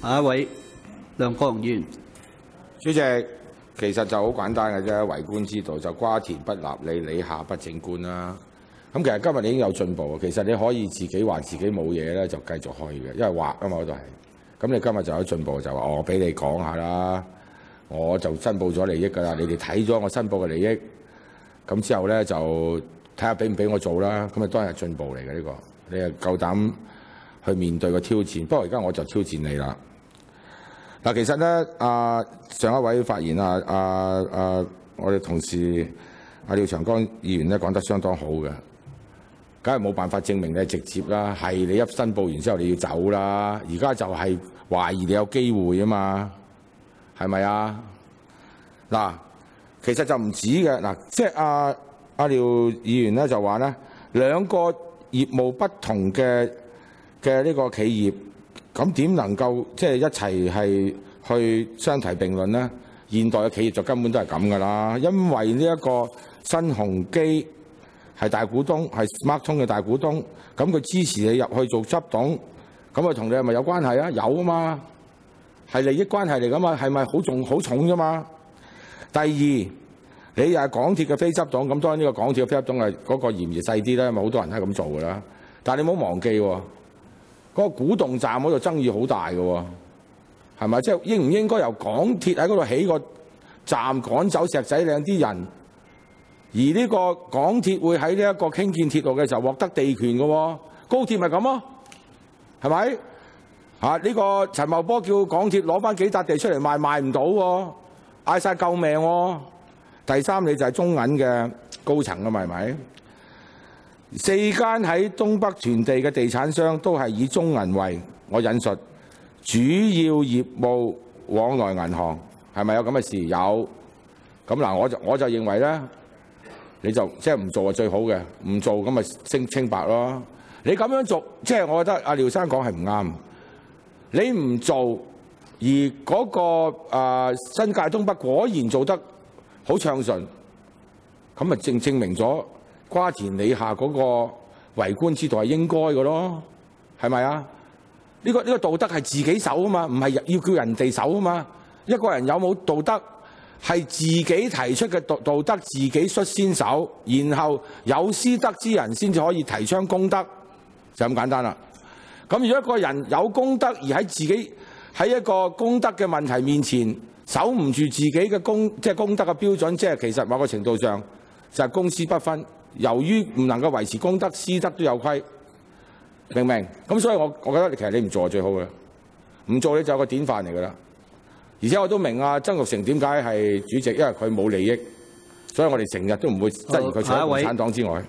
下一位梁國雄議員，主席，其實就好簡單嘅啫，為官之道就瓜田不立理，理下不整官啦。咁其實今日你已經有進步，其實你可以自己話自己冇嘢咧，就繼續開嘅，因為畫啊嘛嗰度係。咁你今日就有進步，就話我俾你講下啦，我就申報咗利益㗎啦，你哋睇咗我申報嘅利益，咁之後咧就睇下俾唔俾我做啦。咁啊當然係進步嚟嘅呢個，你係夠膽去面對個挑戰。不過而家我就挑戰你啦。嗱，其實咧，啊上一位發言啊，啊啊，我哋同事阿廖長江議員咧講得相當好嘅，梗係冇辦法證明你係直接啦，係你一申報完之後你要走啦，而家就係懷疑你有機會啊嘛，係咪啊？嗱，其實就唔止嘅，嗱，即係阿阿廖議員咧就話咧，兩個業務不同嘅嘅呢個企業。咁點能夠即係一齊係去相提並論呢？現代嘅企業就根本都係咁噶啦，因為呢一個新鴻基係大股東，係 Smart 通嘅大股東，咁佢支持你入去做執董，咁啊同你係咪有關係啊？有啊嘛，係利益關係嚟噶嘛，係咪好重好重啫嘛？第二，你又係港鐵嘅非執董，咁當然呢個港鐵嘅非執董係嗰個嫌疑細啲啦，咪好多人都係咁做噶啦。但係你唔好忘記喎。嗰個古洞站嗰度爭議好大嘅喎，係咪？即係應唔應該由港鐵喺嗰度起個站趕走石仔嶺啲人，而呢個港鐵會喺呢一個興建鐵路嘅時候獲得地權嘅喎？高鐵咪咁咯，係咪？啊！呢個陳茂波叫港鐵攞翻幾笪地出嚟賣，賣唔到喎，嗌晒救命喎！第三，你就係中銀嘅高層啊嘛，係咪？四間喺東北囤地嘅地產商都係以中銀為我引述主要業務往來銀行，係咪有咁嘅事？有。咁嗱，我就我就認為咧，你就即係唔做係最好嘅，唔做咁咪清清白咯。你咁樣做，即係我覺得阿廖生講係唔啱。你唔做，而嗰個新界東北果然做得好暢順，咁咪正證明咗。瓜田李下嗰個為官之道係應該嘅咯，係咪啊？呢個呢個道德係自己守啊嘛，唔係要叫人哋守啊嘛。一個人有冇道德係自己提出嘅道道德，自己率先守，然後有私德之人先至可以提倡公德，就咁簡單啦。咁如果一個人有公德而喺自己喺一個公德嘅問題面前守唔住自己嘅公即係公德嘅標準，即係其實某個程度上就係公私不分。由於唔能夠維持公德，私德都有規，明唔明？咁所以我我覺得其實你唔做係最好嘅，唔做你就有個典範嚟㗎啦。而且我都明啊，曾玉成點解係主席，因為佢冇利益，所以我哋成日都唔會質疑佢除咗共產黨之外。